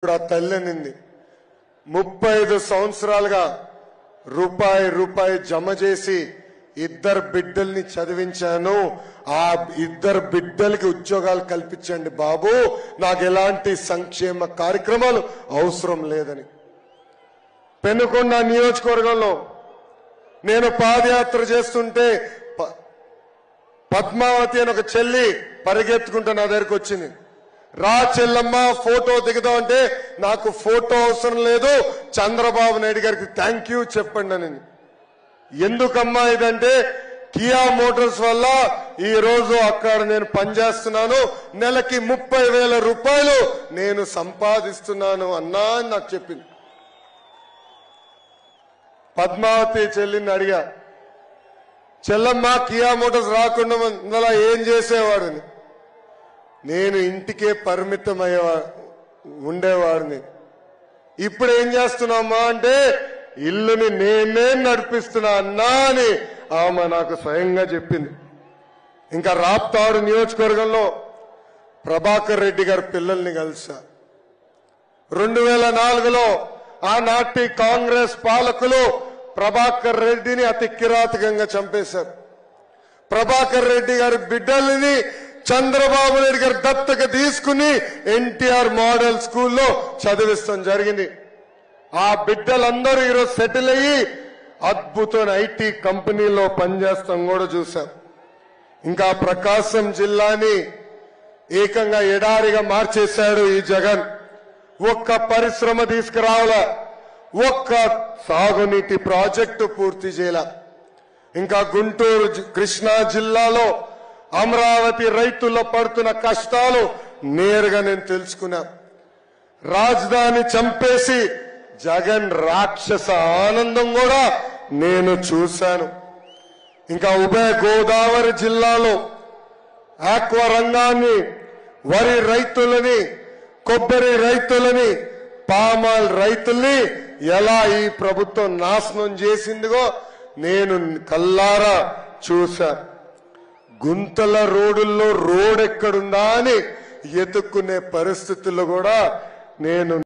కూడా ఆ తల్లి అనింది ముప్పై ఐదు సంవత్సరాలుగా రూపాయి రూపాయి జమ చేసి ఇద్దరు బిడ్డల్ని చదివించాను. ఆ ఇద్దరు బిడ్డలకి ఉద్యోగాలు కల్పించండి బాబు. నాకు ఎలాంటి సంక్షేమ కార్యక్రమాలు అవసరం లేదని. పెనుకొండ నియోజకవర్గంలో నేను పాదయాత్ర చేస్తుంటే ప- పద్మావతి అని ఒక చెల్లి పరిగెత్తుకుంటూ నా దగ్గరకు వచ్చింది. రా చెల్లమ్మ ఫోటో దిగుదాం అంటే నాకు ఫోటో అవసరం లేదు. చంద్రబాబు నాయుడు గారికి థ్యాంక్ యూ చెప్పండి అని. ఎందుకమ్మా ఇదంటే కియా మోటార్స్ వల్ల ఈ రోజు అక్కడ నేను పనిచేస్తున్నాను నెలకి ముప్పై వేల రూపాయలు నేను సంపాదిస్తున్నాను అన్నా అని నాకు చెప్పింది. పద్మావతి చెల్లిని అడిగా చెల్లమ్మ కియా మోటార్స్ రాకుండా ముందలా ఏం చేసేవాడని? నేను ఇంటికే పరిమితం అయ్యేవా ఉండేవాడిని. ఇప్పుడు ఏం చేస్తున్నామా అంటే ఇల్లుని నేనే నడిపిస్తున్నా అన్నా అని ఆమె నాకు స్వయంగా చెప్పింది. ఇంకా రాప్తాడు నియోజకవర్గంలో ప్రభాకర్ రెడ్డి గారి పిల్లల్ని కలిసా. రెండు వేల నాలుగులో ఆనాటి కాంగ్రెస్ పాలకులు ప్రభాకర్ రెడ్డిని అతి కిరాతకంగా చంపేశారు. ప్రభాకర్ రెడ్డి గారి బిడ్డల్ని చంద్రబాబు నాయుడు గారి దత్తక తీసుకుని ఎన్టీఆర్ మోడల్ స్కూల్లో చదివిస్తాం జరిగింది. ఆ బిడ్డలందరూ ఈరోజు సెటిల్ అయ్యి అద్భుతమైన ఐటీ కంపెనీలో పనిచేస్తాం కూడా చూశాం. ఇంకా ప్రకాశం జిల్లాని ఏకంగా ఎడారిగా మార్చేశాడు ఈ జగన్. ఒక్క పరిశ్రమ తీసుకురావాల? ఒక్క సాగునీటి ప్రాజెక్టు పూర్తి చేయాల? ఇంకా గుంటూరు కృష్ణా జిల్లాలో అమరావతి రైతుల్లో పడుతున్న కష్టాలు నేరుగా నేను తెలుసుకున్నా. రాజధాని చంపేసి జగన్ రాక్షస ఆనందం కూడా నేను చూశాను. ఇంకా ఉభయ గోదావరి జిల్లాలో ఆక్వా రంగాన్ని వరి రైతులని కొబ్బరి రైతులని పామాల్ రైతుల్ని ఎలా ఈ ప్రభుత్వం నాశనం చేసిందిగో నేను కల్లారా చూశాను గుంతల రోడ్డుల్లో రోడ్ ఎక్కడుందా అని ఎత్తుక్కునే పరిస్థితుల్లో కూడా నేను